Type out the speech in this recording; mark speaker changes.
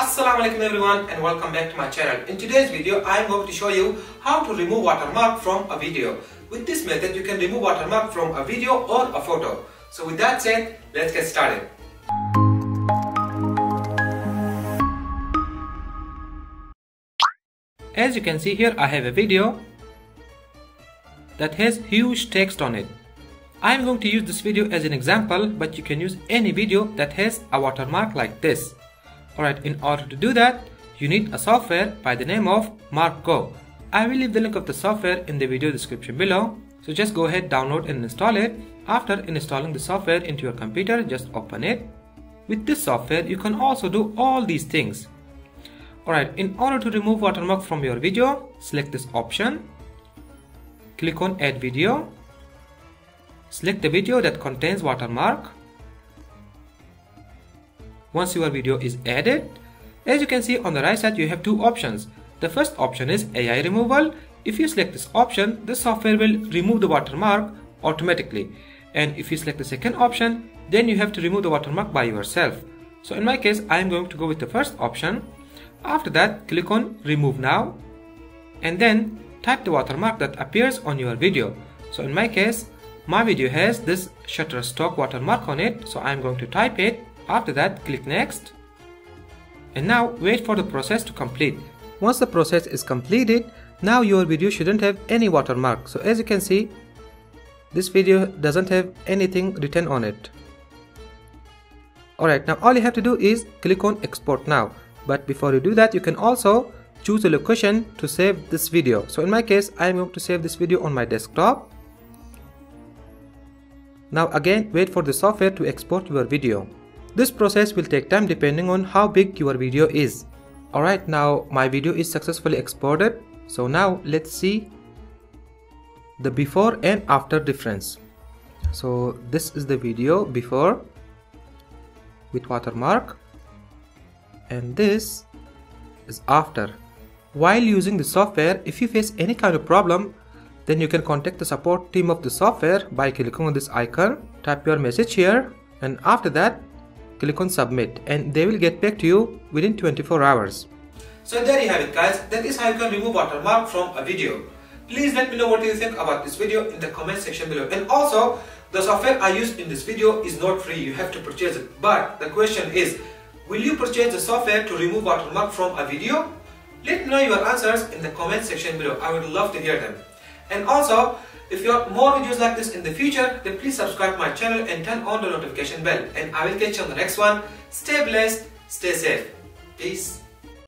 Speaker 1: Assalamu alaikum everyone and welcome back to my channel. In today's video I am going to show you how to remove watermark from a video. With this method you can remove watermark from a video or a photo. So with that said, let's get started. As you can see here I have a video that has huge text on it. I am going to use this video as an example but you can use any video that has a watermark like this. Alright, in order to do that, you need a software by the name of MarkGo. I will leave the link of the software in the video description below. So just go ahead, download and install it. After installing the software into your computer, just open it. With this software, you can also do all these things. Alright, in order to remove watermark from your video, select this option. Click on add video. Select the video that contains watermark once your video is added. As you can see on the right side you have two options. The first option is AI removal. If you select this option, the software will remove the watermark automatically. And if you select the second option, then you have to remove the watermark by yourself. So in my case, I am going to go with the first option. After that, click on remove now and then type the watermark that appears on your video. So in my case, my video has this Shutterstock watermark on it. So I'm going to type it after that, click next. And now wait for the process to complete. Once the process is completed, now your video shouldn't have any watermark. So as you can see, this video doesn't have anything written on it. Alright, now all you have to do is click on export now. But before you do that, you can also choose a location to save this video. So in my case, I am going to save this video on my desktop. Now again, wait for the software to export your video. This process will take time depending on how big your video is. Alright now my video is successfully exported. So now let's see the before and after difference. So this is the video before with watermark and this is after. While using the software, if you face any kind of problem, then you can contact the support team of the software by clicking on this icon, type your message here and after that click on submit and they will get back to you within 24 hours. So there you have it guys, that is how you can remove watermark from a video. Please let me know what you think about this video in the comment section below. And also, the software I used in this video is not free, you have to purchase it. But the question is, will you purchase the software to remove watermark from a video? Let me know your answers in the comment section below, I would love to hear them. And also, if you want more videos like this in the future, then please subscribe my channel and turn on the notification bell. And I will catch you on the next one. Stay blessed, stay safe. Peace.